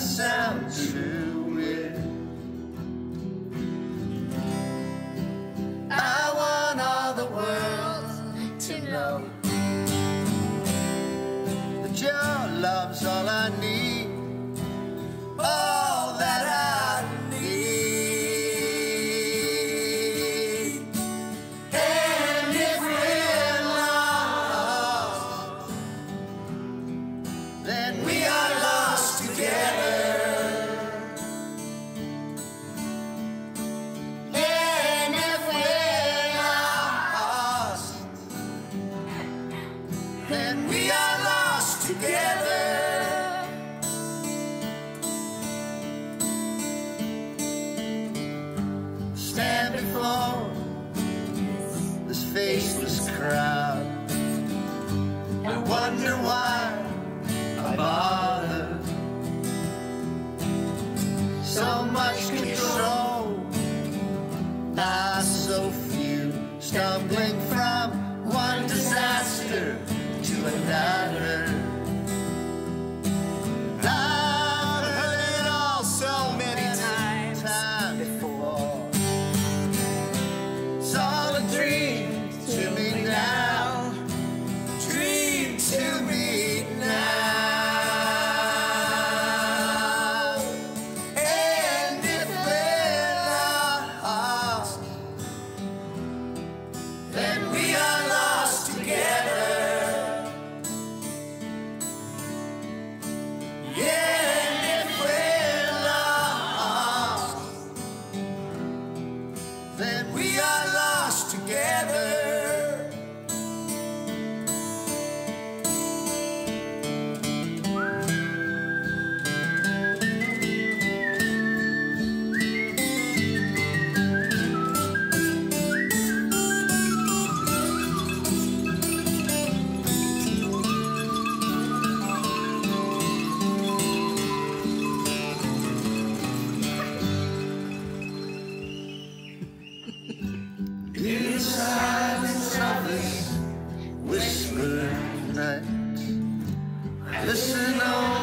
sound too weird. I want all the world to know that your love's all I need. Then we are lost together. Stand before this faceless crowd. I wonder why I bother. So much control, not so few, stumbling from one disaster to Silence of this whisper night, listen only